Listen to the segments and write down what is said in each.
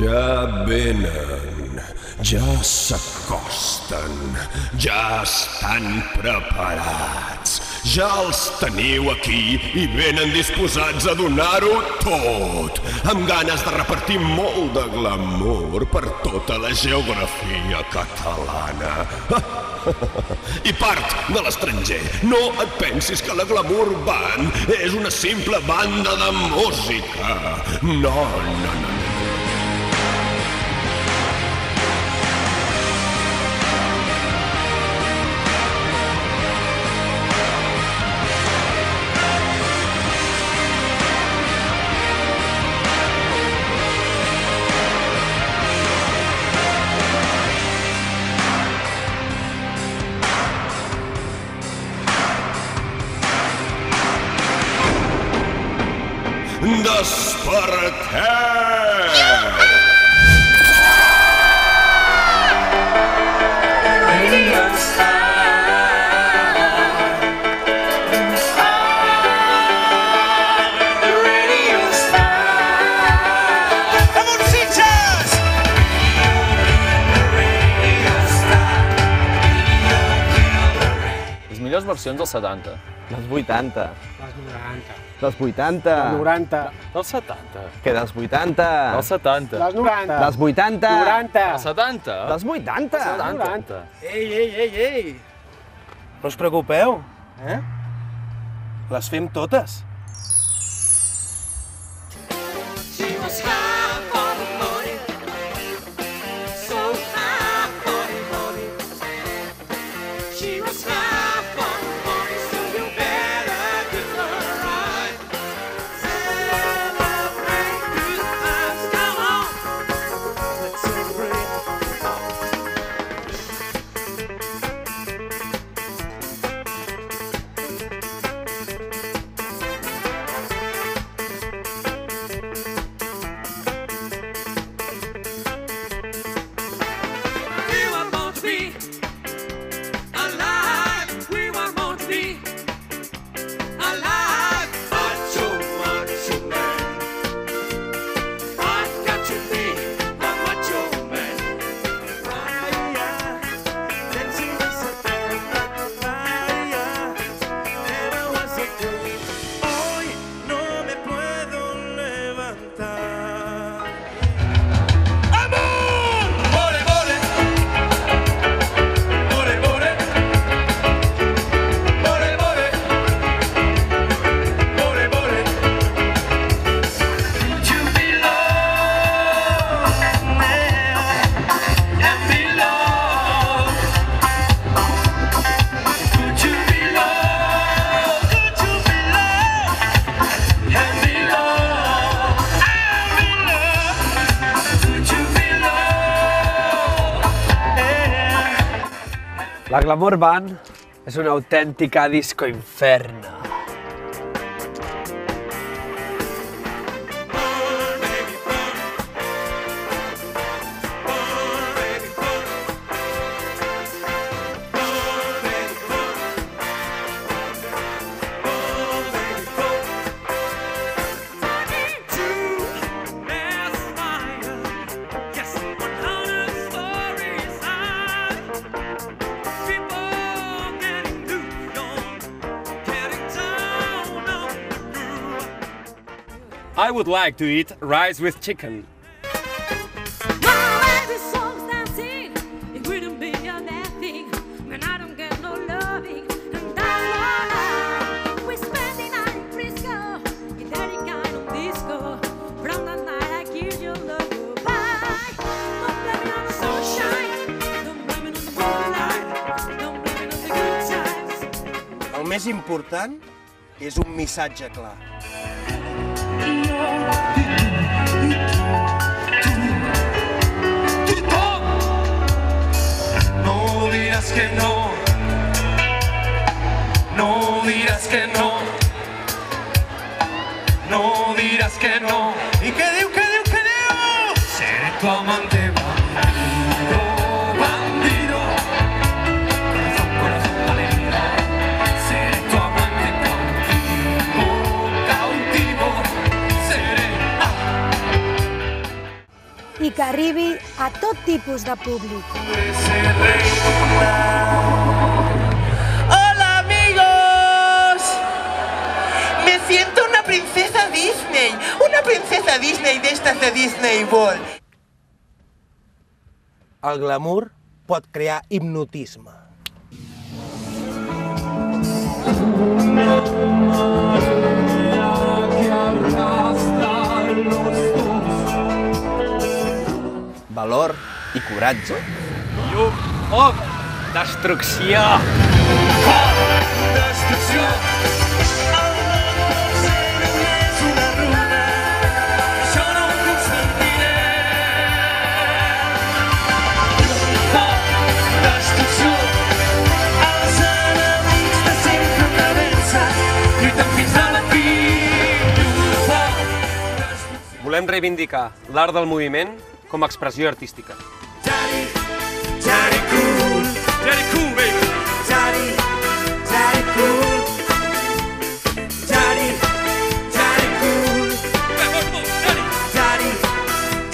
Ja venen, ja s'acosten, ja estan preparats. Ja els teniu aquí i venen disposats a donar-ho tot, amb ganes de repartir molt de glamour per tota la geografia catalana. I part de l'estranger. No et pensis que la Glamour Band és una simple banda de música. No, no, no, Desperteu! Millors versions dels 70. Dels 80. Les 90. Dels 80. Les 90. Dels 70. Que dels 80. Dels 70. Les 90. Dels 80. 90. Dels 70. Dels 80. 70. Ei, ei, ei, ei! No us preocupeu, eh? Les fem totes. She was high La Glamour Band és una autèntica disco inferna. Moonlight. Don't blame it on the good times. El més important és un missatge clar. No dirás que no, no dirás que no, no dirás que no. Què cautivo. Seré, ah, I a tot tipus de públic. ¡Hola amigos! Me siento una princesa Disney, una princesa Disney de estas de Disney World. El glamour pot crear hipnotisme. Valor i coratge. Llum, foc, destrucció. Foc, destrucció. Volem reivindicar l'art del moviment com a expressió artística. Daddy, daddy cool. Daddy cool, baby. Daddy, daddy cool. Daddy, daddy cool. Daddy,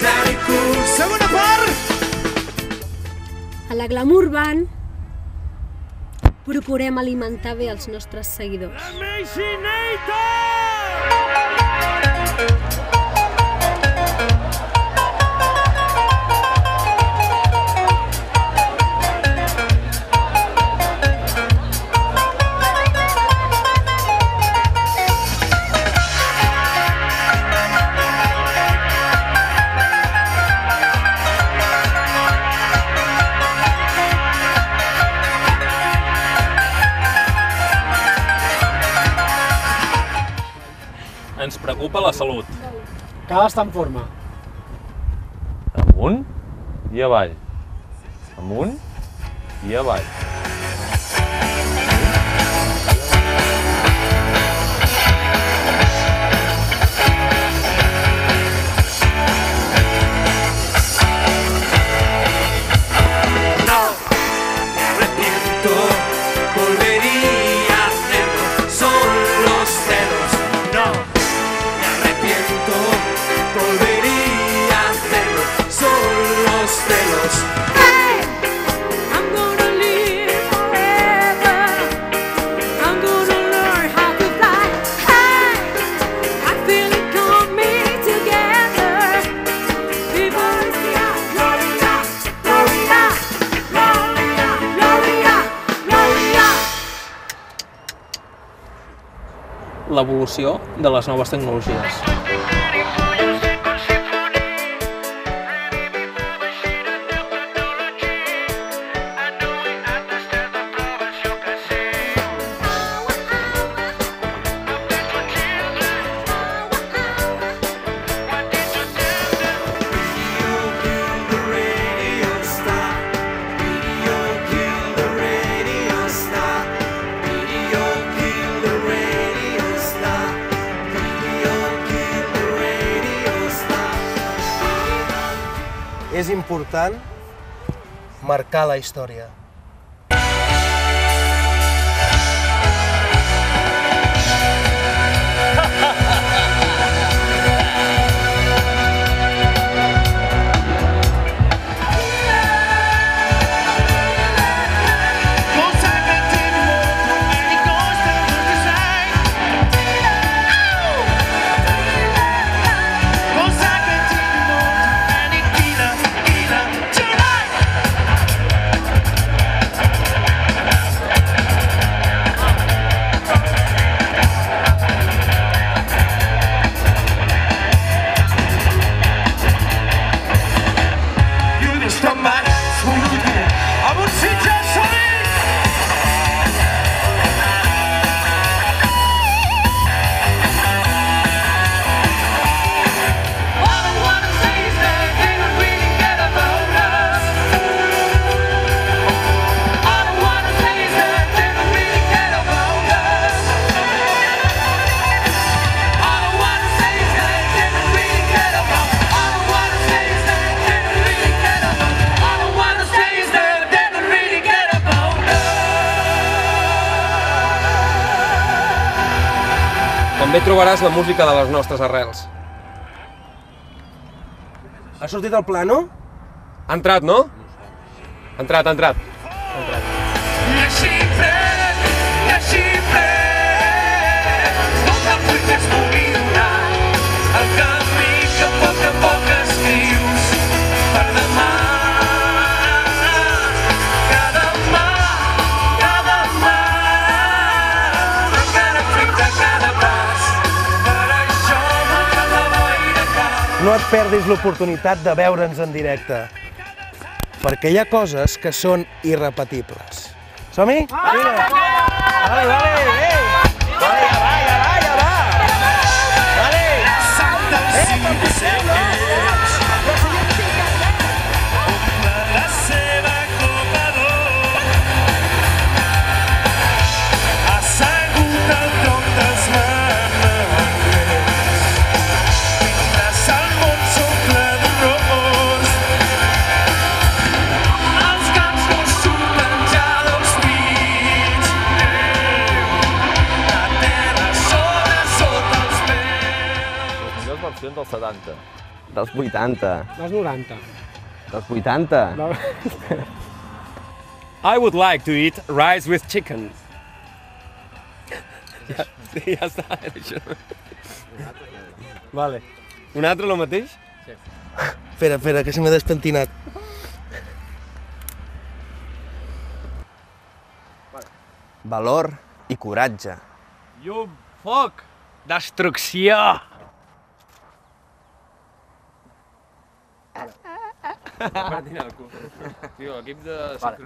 daddy cool. Segona part! A la Glamour Band procurem alimentar bé els nostres seguidors. Ens preocupa la salut. Cal estar en forma. Amunt i avall. Amunt i avall. L'evolució de les noves tecnologies. És important marcar la història. Trobaràs la música de les nostres arrels. Ha sortit el plano? Ha entrat, no? Ha entrat, ha entrat. I així No et perdis l'oportunitat de veure'ns en directe, perquè hi ha coses que són irrepetibles. Som-hi? Vinga! Vale, vale, eh! Vale, dels 70. Dels 80. Dels 90. Dels 80. No. I would like to eat rice with chicken. Ja, sí, ja està. era Això. Vale. Un altre el mateix? Espera, espera, que se m'ha despentinat. Valor i coratge. Llum, foc, destrucció. Martina, el cul. Tio, equip de... Vale.